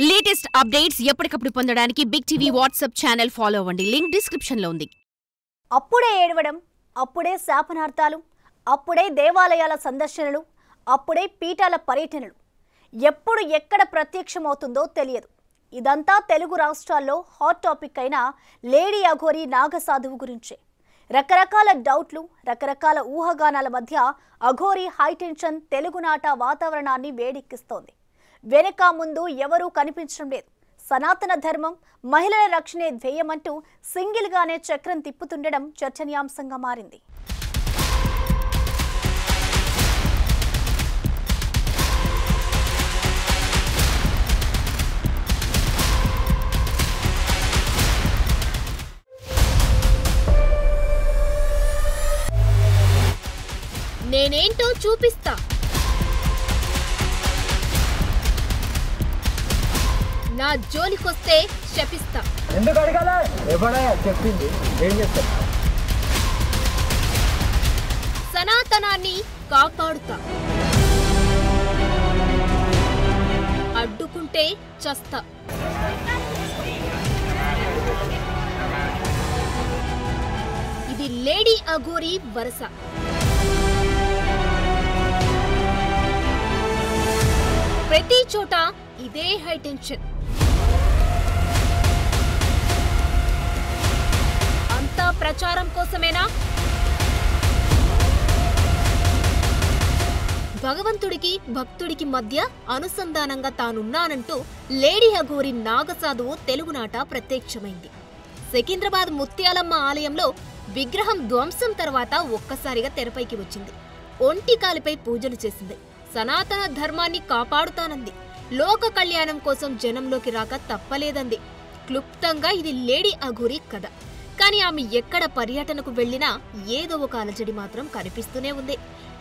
Latest updates ఎప్పటికప్పుడు పొందడానికి big TV WhatsApp channel follow అవ్వండి. లింక్ డిస్క్రిప్షన్లో ఉంది. అప్పుడే ఏడవడం అప్పుడే శాపనార్థాలు అప్పుడే దేవాలయాల సందర్శనలు అప్పుడే పీఠాల పర్యటనలు. ఎప్పుడు ఎక్కడ ప్రత్యక్షమవుతుందో తెలియదు. ఇదంతా తెలుగు రాష్ట్రాల్లో హాట్ టాపిక్ అయిన లేడీ అఘోరి నాగసాధువు గురించే. రకరకాల డౌట్లు రకరకాల ఊహాగానాల మధ్య అఘోరి హైటెన్షన్ తెలుగునాట వాతావరణాన్ని వేడెక్కిస్తోంది. వెనక ముందు ఎవరూ కనిపించడం లేదు. సనాతన ధర్మం మహిళల రక్షణే ధ్యేయమంటూ సింగిల్గానే చక్రం తిప్పుతుండడం చర్చనీయాంశంగా మారింది. నేనేంటో చూపిస్తా. నా జోలికొస్తే శపిస్తా. ఎందుకు అడగాల? చెప్పింది? ఏం చెప్తా సనాతనాన్ని కాపాడుతా. అడ్డుకుంటే చస్తా. ఇది లేడీ అఘోరి వరస. ప్రతి చోట ఇదే హైటెన్షన్ ప్రచారం కోసమేనా? భగవంతుడికి భక్తుడికి మధ్య అనుసంధానంగా తానున్నానంటూ లేడీ అఘోరి నాగసాధువు తెలుగునాట ప్రత్యక్షమైంది. సికింద్రాబాద్ ముత్యాలమ్మ ఆలయంలో విగ్రహం ధ్వంసం తర్వాత ఒక్కసారిగా తెరపైకి వచ్చింది. ఒంటి కాలిపై పూజలు చేసింది. సనాతన ధర్మాన్ని కాపాడుతానంది. లోక కళ్యాణం కోసం జనంలోకి రాక తప్పలేదంది. క్లుప్తంగా ఇది లేడీ అఘోరి కథ. కానీ ఆమె ఎక్కడ పర్యటనకు వెళ్ళినా ఏదో ఒక అలజడి మాత్రం కనిపిస్తూనే ఉంది.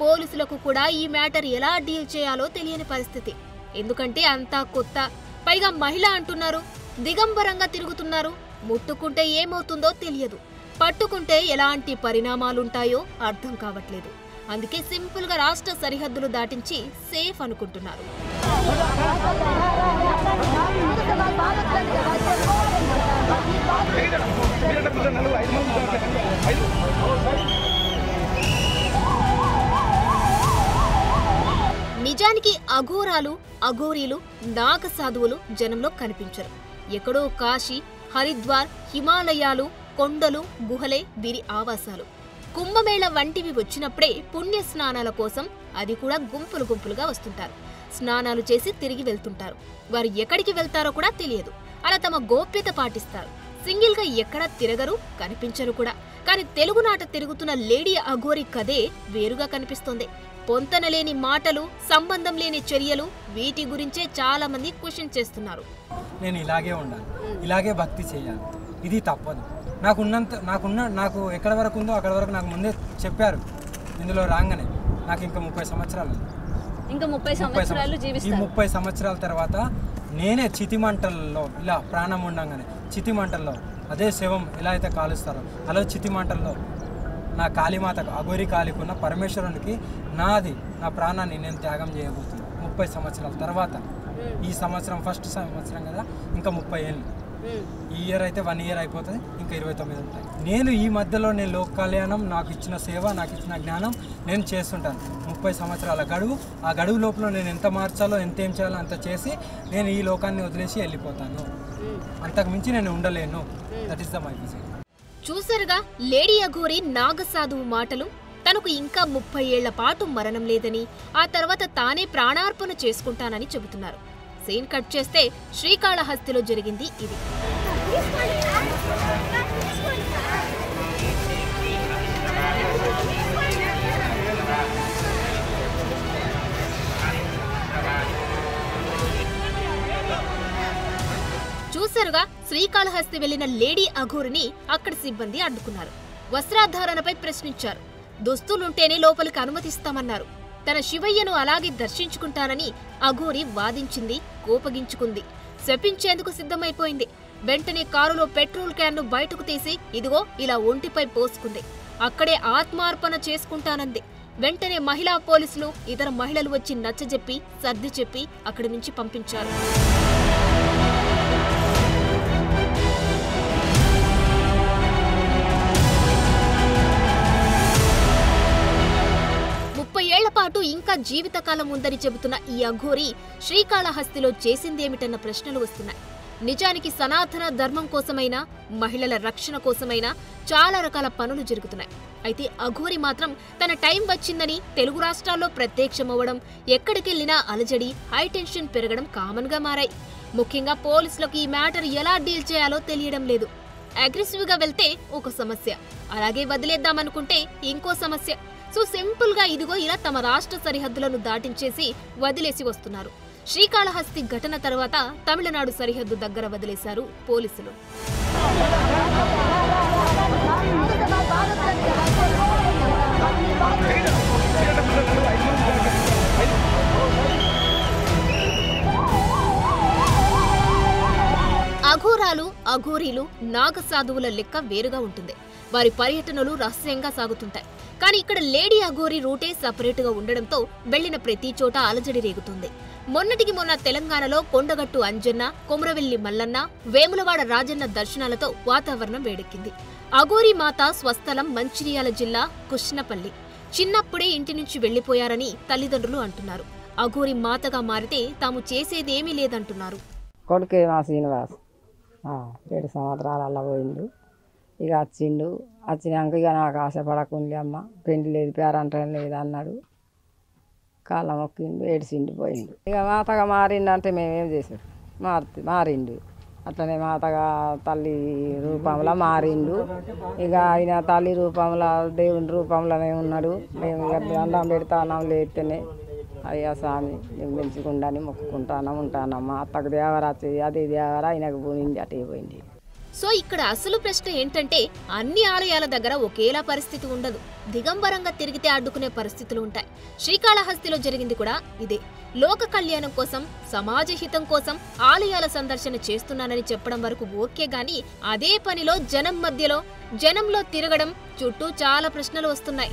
పోలీసులకు కూడా ఈ మ్యాటర్ ఎలా డీల్ చేయాలో తెలియని పరిస్థితి. ఎందుకంటే అంతా కొత్త. పైగా మహిళ అంటున్నారు దిగంబరంగా తిరుగుతున్నారు. ముట్టుకుంటే ఏమవుతుందో తెలియదు. పట్టుకుంటే ఎలాంటి పరిణామాలుంటాయో అర్థం కావట్లేదు. అందుకే సింపుల్గా రాష్ట్ర సరిహద్దులు దాటించి సేఫ్ అనుకుంటున్నారు. నిజానికి అఘోరాలు అఘోరీలు నాగ సాధువులు జనంలో కనిపించరు. ఎక్కడో కాశీ హరిద్వార్ హిమాలయాలు కొండలు గుహలే వీరి ఆవాసాలు. కుంభమేళ వంటివి వచ్చినప్పుడే పుణ్య స్నానాల కోసం అది కూడా గుంపులు గుంపులుగా వస్తుంటారు. స్నానాలు చేసి తిరిగి వెళ్తుంటారు. వారు ఎక్కడికి వెళ్తారో కూడా తెలియదు. అలా తమ గోప్యత పాటిస్తారు. సింగిల్గా ఎక్కడా తిరగరు కనిపించరు కూడా. కానీ తెలుగునాట తిరుగుతున్న లేడీ అఘోరి కథే వేరుగా కనిపిస్తోంది. పొంతన లేని మాటలు సంబంధం లేని చర్యలు వీటి గురించే చాలా మంది క్వశ్చన్ చేస్తున్నారు. నేను ఇలాగే ఉండాలి. ఇలాగే భక్తి చేయాలి. ఇది తప్పదు. నాకున్నంత నాకున్న నాకు ఎక్కడ వరకు ఉందో అక్కడ వరకు నాకు ముందే చెప్పారు. ఇందులో రాగానే నాకు ఇంకా ముప్పై సంవత్సరాలు. ఇంకా ముప్పై సంవత్సరాలు. ఈ ముప్పై సంవత్సరాల తర్వాత నేనే చితి మంటల్లో ఇలా ప్రాణం ఉండగానే చితి మంటల్లో అదే శవం ఎలా అయితే కాలుస్తారో అలా చితి మంటల్లో నా కాళీమాతకు అగోరి కాళీకున్న పరమేశ్వరునికి నాది నా ప్రాణాన్ని నేను త్యాగం చేయబోతున్నాను. ముప్పై సంవత్సరాల తర్వాత. ఈ సంవత్సరం ఫస్ట్ సంవత్సరం కదా ఇంకా ముప్పై ఏళ్ళు. ఈ ఇయర్ అయితే వన్ ఇయర్ అయిపోతుంది ఇంకా ఇరవై తొమ్మిది ఉంటాయి. నేను ఈ మధ్యలో నేను లోక కళ్యాణం నాకు ఇచ్చిన సేవ నాకు ఇచ్చిన జ్ఞానం నేను చేస్తుంటాను. ముప్పై సంవత్సరాల గడువు ఆ గడువు లోపల నేను ఎంత మార్చాలో ఎంత ఏం చేయాలో అంత చేసి నేను ఈ లోకాన్ని వదిలేసి వెళ్ళిపోతాను. అంతకు మించి నేను ఉండలేను. That is the my vision చూసారుగా లేడీ అఘోరి నాగసాధువు మాటలు? తనకు ఇంకా ముప్పై ఏళ్ళ పాటు మరణం లేదని ఆ తర్వాత తానే ప్రాణార్పణ చేసుకుంటానని చెబుతున్నారు. సీన్ కట్ చేస్తే శ్రీకాళహస్తిలో జరిగింది ఇది. చూశారుగా శ్రీకాళహస్తి వెళ్ళిన లేడీ అఘోరిని అక్కడ సిబ్బంది అడ్డుకున్నారు. వస్త్రాధారణపై ప్రశ్నించారు. దుస్తులుంటేనే లోపలికి అనుమతిస్తామన్నారు. తన శివయ్యను అలాగే దర్శించుకుంటానని అఘోరి వాదించింది. కోపగించుకుంది. శపించేందుకు సిద్ధమైపోయింది. వెంటనే కారులో పెట్రోల్ క్యాన్ను బయటకు తీసి ఇదిగో ఇలా ఒంటిపై పోసుకుంది. అక్కడే ఆత్మార్పణ చేసుకుంటానంది. వెంటనే మహిళా పోలీసులు ఇతర మహిళలు వచ్చి నచ్చజెప్పి సర్ది చెప్పి అక్కడి నుంచి పంపించారు. అంటూ ఇంకా జీవితకాలం ఉందని చెబుతున్న ఈ అఘోరి శ్రీకాళహస్తిలో చేసిందేమిటన్న ప్రశ్నలు వస్తున్నాయి. నిజానికి సనాతన ధర్మం కోసమైనా మహిళల రక్షణ కోసమైనా చాలా రకాల పనులు జరుగుతున్నాయి. అయితే అఘోరి మాత్రం తన టైం వచ్చిందని తెలుగు రాష్ట్రాల్లో ప్రత్యక్షమవ్వడం ఎక్కడికెళ్ళినా అలజడి హైటెన్షన్ పెరగడం కామన్గా మారాయి. ముఖ్యంగా పోలీసులకు ఈ మ్యాటర్ ఎలా డీల్ చేయాలో తెలియడం లేదు. అగ్రెసివ్గా వెళ్తే ఒక సమస్య అలాగే వదిలేద్దామనుకుంటే ఇంకో సమస్య. సో సింపుల్గా ఇదిగో ఇలా తమ రాష్ట్ర సరిహద్దులను దాటించేసి వదిలేసి వస్తున్నారు. శ్రీకాళహస్తి ఘటన తర్వాత తమిళనాడు సరిహద్దు దగ్గర వదిలేశారు పోలీసులు. అఘోరాలు అఘోరీలు నాగసాధువుల లెక్క వేరుగా ఉంటుంది. వారి పర్యటనలు రహస్యంగా సాగుతుంటాయి. కానీ ఇక్కడ లేడీ అఘోరి రూటే సపరేట్గా ఉండడంతో వెళ్ళిన ప్రతి చోట అలజడి రేగుతుంది. మొన్నటికి మొన్న తెలంగాణలో కొండగట్టు అంజన్న కొమరవెల్లి మల్లన్న వేములవాడ రాజన్న దర్శనాలతో వాతావరణం వేడెక్కింది. అఘోరి మాత స్వస్థలం మంచిర్యాల జిల్లా కృష్ణపల్లి. చిన్నప్పుడే ఇంటి నుంచి వెళ్ళిపోయారని తల్లిదండ్రులు అంటున్నారు. అఘోరి మాతగా మారితే తాము చేసేదేమీ లేదంటున్నారు. కొడుకు శ్రీనివాస్. ఏడు సంవత్సరాలు అలా పోయిండు. ఇక వచ్చిండు. వచ్చినాక ఇక నాకు ఆశపడకుండా అమ్మ. పెళ్ళి లేదు పేరంటం లేదు అన్నాడు. కాళ్ళ మొక్కిండు ఏడిసిండు పోయిండు. ఇక మాతగా మారిండు మేమేం చేసాం మారి మారిండు. అట్లనే మాతగా తల్లి రూపంలో మారిండు. ఇక ఆయన తల్లి రూపంలో దేవుని రూపంలోనే ఉన్నాడు. మేము ఇక దండం పెడతానం లేతేనే అయ్యా స్వామి నేను మంచిగుండని మొక్కుకుంటాను ఉంటానమ్మా. అత్తకు దేవరా అదే అది దేవరా ఆయనకు పోయింది అటే పోయింది. సో ఇక్కడ అసలు ప్రశ్న ఏంటంటే అన్ని ఆలయాల దగ్గర ఒకేలా పరిస్థితి ఉండదు. దిగంబరంగా తిరిగితే అడ్డుకునే పరిస్థితులు ఉంటాయి. శ్రీకాళహస్తిలో జరిగింది కూడా ఇదే. లోక కళ్యాణం కోసం సమాజ హితం కోసం ఆలయాల సందర్శన చేస్తున్నానని చెప్పడం వరకు ఓకే గాని అదే పనిలో జనం మధ్యలో జనంలో తిరగడం చుట్టూ చాలా ప్రశ్నలు వస్తున్నాయి.